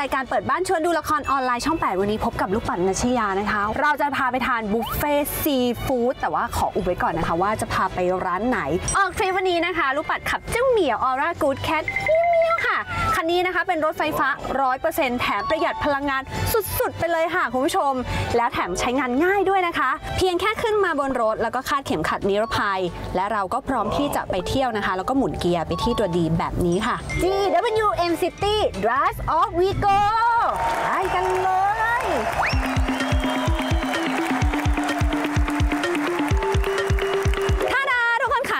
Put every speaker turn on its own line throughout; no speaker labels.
รายการเปิดบ้านชวนดูละครออนไลน์ช่อง 8 วันนี้พบกับลูกปัดนัชยานะคะ เราจะพาไปทานบุฟเฟ่ซีฟู้ดแต่ว่าขออุบไว้ก่อนนะคะ ว่าจะพาไปร้านไหน ออกทริปวันนี้นะคะ ลูกปัดขับเจ้าเหมียวออร่ากูดแคทเมีย คันนี้นะคะเป็นรถไฟฟ้า 100%แถมประหยัดพลังงานสุดๆ ไปเลยค่ะคุณผู้ชม แล้วแถมใช้งานง่ายด้วยนะคะ เพียงแค่ขึ้นมาบนรถ แล้วก็คาดเข็มขัดนิรภัย และเราก็พร้อมที่จะไปเที่ยวนะคะ แล้วก็หมุนเกียร์ไปที่ตัวดีแบบนี้ค่ะ GWM City Drive Off We Go ไปกันเลย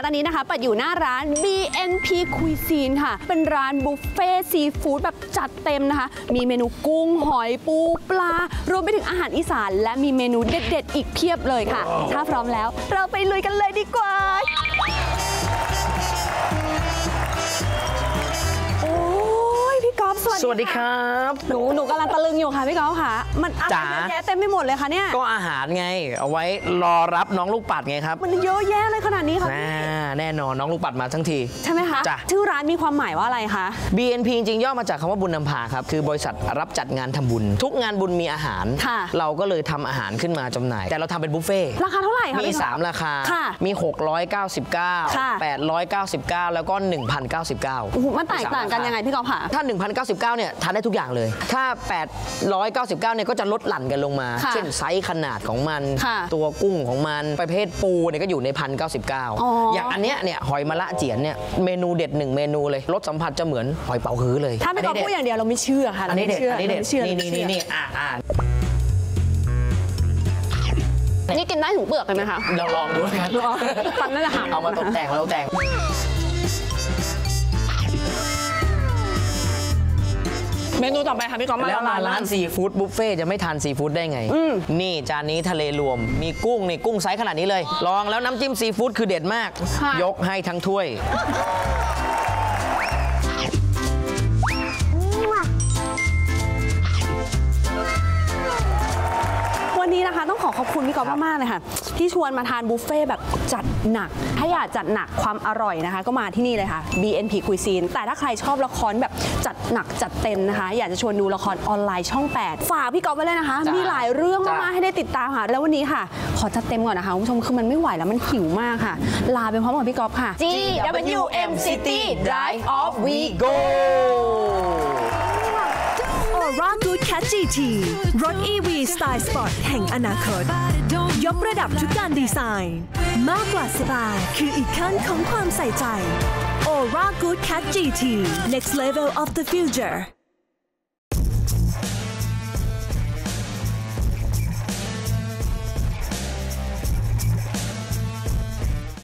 ตอนนี้นะคะ ปัดอยู่หน้าร้าน BNP Cuisine ค่ะ เป็นร้านบุฟเฟ่ซีฟู้ดแบบจัดเต็มนะคะ มีเมนูกุ้งหอยปูปลา รวมไปถึงอาหารอีสาน และมีเมนูเด็ด ๆ อีกเพียบเลยค่ะ ถ้าพร้อมแล้ว เราไปลุยกันเลยดีกว่า สวัสดี
สวัสดีครับ
หนูหนูกำลังตะลึงอยู่ค่ะพี่ก๊อฟค่ะ มันอะไร
จ๋า
เยอะแยะเต็มไปหมดเลยค่ะเนี่ย
ก็อาหารไง เอาไว้รอรับน้องลูกปัดไงครับ
มันเยอะแยะเลยขนาดนี้ค่ะ
น่าแน่นอนน้องลูกปัดมาทั้งที
ใช่ไหมคะ
จ้ะ
ชื่อร้านมีความหมายว่าอะไรคะ
BNP จริงๆย่อมาจากคำว่าบุญนำพาครับ คือบริษัทรับจัดงานทำบุญ ทุกงานบุญมีอาหาร
ค่ะ
เราก็เลยทำอาหารขึ้นมาจำหน่าย แต่เราทำเป็นบุฟเฟ่ต์
ราคาเท่าไหร่คะ
มี
พี่ก๊อฟ
3ราคา
ค่ะ
มี
ค่ะ
699 899 แล้วก็ 1,099
โอ้โหมันแตกต่างกันยังไงพี่ก๊อฟค่ะ
ถ้า1,099เนี่ยทานได้ทุกอย่างเลย ถ้า 899เนี่ยก็จะลดหลั่นกันลงมา
ค่ะ
เช่นไซส์ขนาดของมัน
ค่ะ
ตัวกุ้งของมันประเภทปูเนี่ยก็อยู่ใน1,099
อ๋ออ
อ ย่างอันเนี้ยเนี่ยหอยมะละเจียนเนี่ยเมนูเด็ดหนึ่งเมนูเลยรสสัมผัสจะเหมือนหอยเป๋าฮื้อเลย
ถ้าพี่ก๊อฟ
นนี้
พูดอย่างเดียวเราไม่เชื่อค่ะ
อันนี้เด็ด
รา
อันนี้เด็ด
ไม่เชื่อ
นี่
เรา
นี่
ไม่เชื่อ
นี่นี่อะอะ
นี่กินได้ถุงเปลือกเลยไหมคะ
เราลองดูกัน
ลองฟันน่าจะหัก
เอามาตกแต่งมาตกแต่ง
มนูต่อไปค่ะพี่ก๊อฟมา
แล้วมาร้านซีฟู้ดบุฟเฟ่ต์จะไม่ทานซีฟู้ดได้ไง นี่จานนี้ทะเลรวม มีกุ้งนี่กุ้งไซส์ขนาดนี้เลย ลองแล้วน้ำจิ้มซีฟู้ดคือเด็ดมาก
ค่ะ
ยกให้ทั้งถ้วย
ขอขอบคุณพี่ก๊อฟมากๆเลยค่ะ ที่ชวนมาทานบุฟเฟ่ต์แบบจัดหนัก ถ้าอยากจัดหนักความอร่อยนะคะ ก็มาที่นี่เลยค่ะ BNP Cuisine แต่ถ้าใครชอบละครแบบจัดหนักจัดเต็มนะคะ อยากจะชวนดูละครออนไลน์ช่อง 8 ฝากพี่ก๊อฟไว้เลยนะคะ
จ้ะ
มีหลายเรื่อง
จ้ะ
มากๆให้ได้ติดตามค่ะ แล้ววันนี้ค่ะ ขอจัดเต็มก่อนนะคะคุณผู้ชมคือมันไม่ไหวแล้วมันหิวมากค่ะ ลาไปพร้อมกับพี่ก๊อฟค่ะ GWM City Drive Off We Go
ออ ร่ากูดแคท GT รถ EV สไตล์สปอร์ตแห่งอนาคต ยกระดับทุกการดีไซน์ มากกว่าสบายคืออีกขั้นของความใส่ใจ Aura Good Cat GT Next Level of the Future